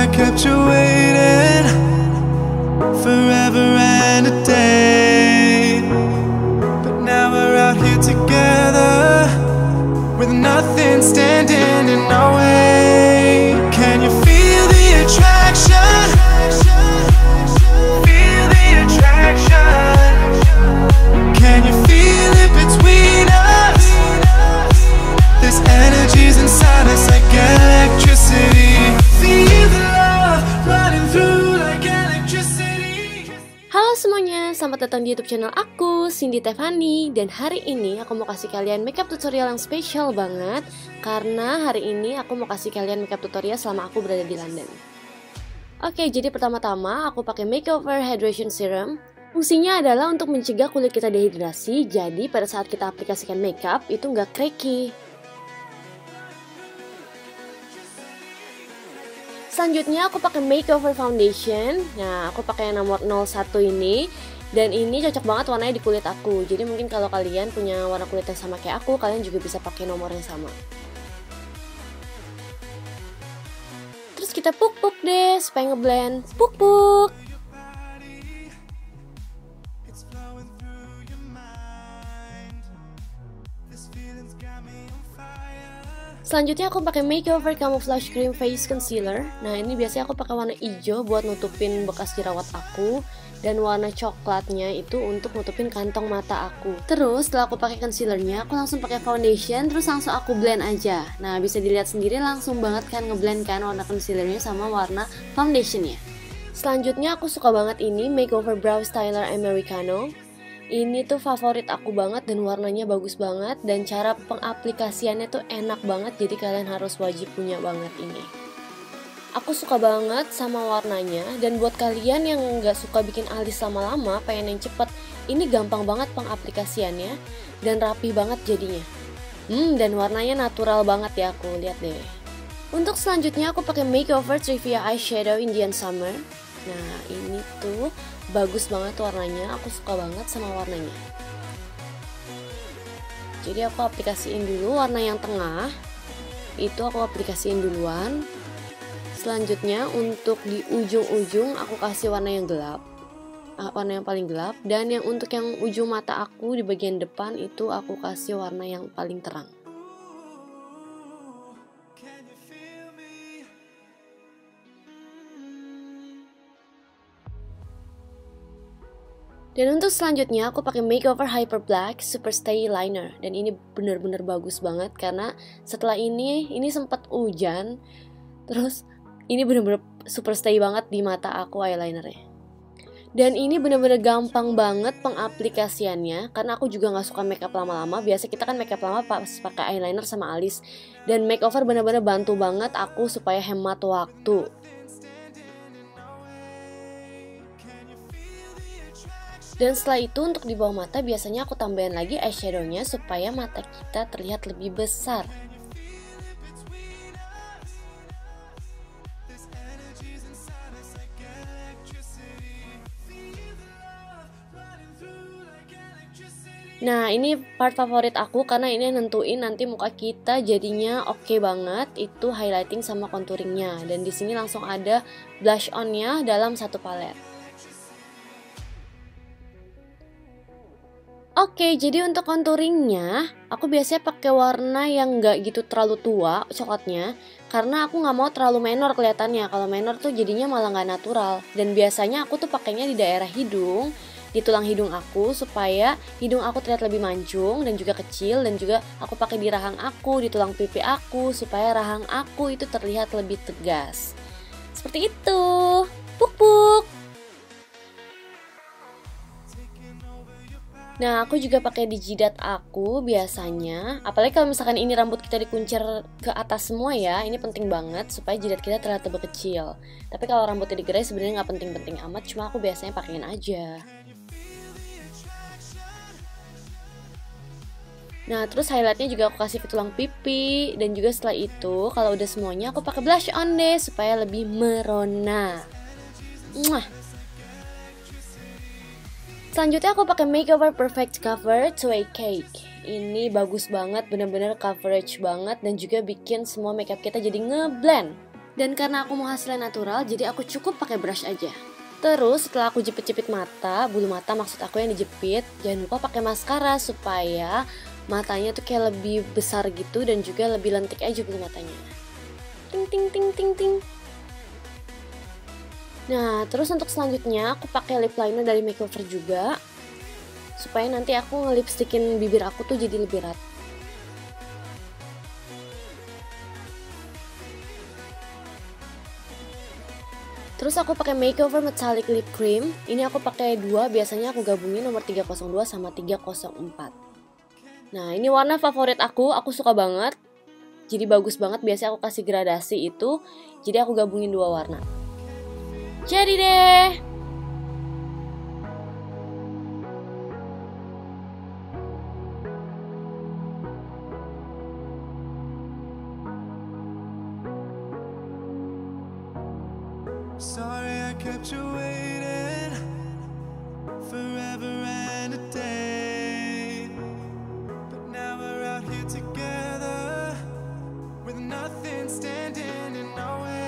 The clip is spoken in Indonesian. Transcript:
I kept you waiting forever and a day. But now we're out here together semuanya, selamat datang di YouTube channel aku, Cindy Tevani. Dan hari ini aku mau kasih kalian makeup tutorial yang spesial banget Karena hari ini aku mau kasih kalian makeup tutorial selama aku berada di London. Oke, jadi pertama-tama aku pakai Makeover Hydration Serum. Fungsinya adalah untuk mencegah kulit kita dehidrasi Jadi pada saat kita aplikasikan makeup itu nggak cracky Selanjutnya aku pakai makeover foundation. Nah, aku pakai yang nomor 01 ini. Dan ini cocok banget warnanya di kulit aku. Jadi mungkin kalau kalian punya warna kulit yang sama kayak aku, kalian juga bisa pakai nomor yang sama. Terus kita puk-puk deh supaya ngeblend. Puk-puk. Selanjutnya aku pakai Makeover Camouflage Cream Face Concealer. Nah, ini biasanya aku pakai warna hijau buat nutupin bekas jerawat aku dan warna coklatnya itu untuk nutupin kantong mata aku. Terus setelah aku pakai concealernya, aku langsung pakai foundation terus langsung aku blend aja. Nah, bisa dilihat sendiri langsung banget kan ngeblend kan warna concealernya sama warna foundationnya. Selanjutnya aku suka banget ini Makeover Brow Styler Americano. Ini tuh favorit aku banget dan warnanya bagus banget dan cara pengaplikasiannya tuh enak banget jadi kalian harus wajib punya banget ini. Aku suka banget sama warnanya dan buat kalian yang nggak suka bikin alis lama-lama, pengen yang cepet, ini gampang banget pengaplikasiannya dan rapi banget jadinya. Hmm, dan warnanya natural banget ya aku lihat deh. Untuk selanjutnya aku pakai Makeover Trivia Eyeshadow Indian Summer. Nah, ini tuh bagus banget warnanya, aku suka banget sama warnanya. Jadi aku aplikasiin dulu warna yang tengah. Itu aku aplikasiin duluan. Selanjutnya untuk di ujung-ujung aku kasih warna yang gelap. Ah, Warna yang paling gelap dan yang untuk yang ujung mata aku di bagian depan itu aku kasih warna yang paling terang. Dan untuk selanjutnya aku pakai Makeover Hyper Black Super Stay Liner dan ini bener-bener bagus banget karena setelah ini ini sempat hujan terus ini bener-bener super stay banget di mata aku eyelinernya. Dan ini bener-bener gampang banget pengaplikasiannya karena aku juga nggak suka makeup lama-lama. Biasa kita kan makeup lama pas pakai eyeliner sama alis. Dan makeover bener-bener bantu banget aku supaya hemat waktu. Dan setelah itu untuk di bawah mata biasanya aku tambahin lagi eyeshadownya supaya mata kita terlihat lebih besar. Nah ini part favorit aku karena ini nentuin nanti muka kita jadinya oke banget itu highlighting sama contouringnya dan di sini langsung ada blush onnya dalam satu palet. Oke, jadi untuk contouringnya, aku biasanya pakai warna yang nggak gitu terlalu tua coklatnya, karena aku nggak mau terlalu menor kelihatannya. Kalau menor tuh jadinya malah nggak natural. Dan biasanya aku tuh pakainya di daerah hidung, di tulang hidung aku supaya hidung aku terlihat lebih mancung dan juga kecil dan juga aku pakai di rahang aku, di tulang pipi aku supaya rahang aku itu terlihat lebih tegas. Seperti itu. Puk puk. Nah, aku juga pakai di jidat aku biasanya. Apalagi kalau misalkan ini rambut kita dikuncir ke atas semua ya, ini penting banget supaya jidat kita terlihat lebih kecil. Tapi kalau rambutnya digerai sebenarnya nggak penting-penting amat, cuma aku biasanya pakein aja. Nah, terus highlightnya juga aku kasih ke tulang pipi dan juga setelah itu kalau udah semuanya aku pakai blush on deh supaya lebih merona. Mwah. Selanjutnya aku pakai Makeover Perfect Cover Tway Cake. Ini bagus banget, bener-bener coverage banget dan juga bikin semua makeup kita jadi ngeblend. Dan karena aku mau hasilnya natural, jadi aku cukup pakai brush aja. Terus setelah aku jepit-jepit mata, bulu mata maksud aku yang dijepit, jangan lupa pakai maskara supaya matanya tuh kayak lebih besar gitu dan juga lebih lentik aja bulu matanya. Ting ting ting ting ting. Nah, terus untuk selanjutnya aku pakai lip liner dari makeover juga supaya nanti aku ngelipstikin bibir aku tuh jadi lebih rata. Terus aku pakai makeover metallic lip cream. Ini aku pakai dua, biasanya aku gabungin nomor 302 sama 304. Nah, ini warna favorit aku, aku suka banget. Jadi bagus banget, biasanya aku kasih gradasi itu. Jadi aku gabungin dua warna. Jetty day. Sorry I kept you waiting Forever and a day But now we're out here together With nothing standing in our way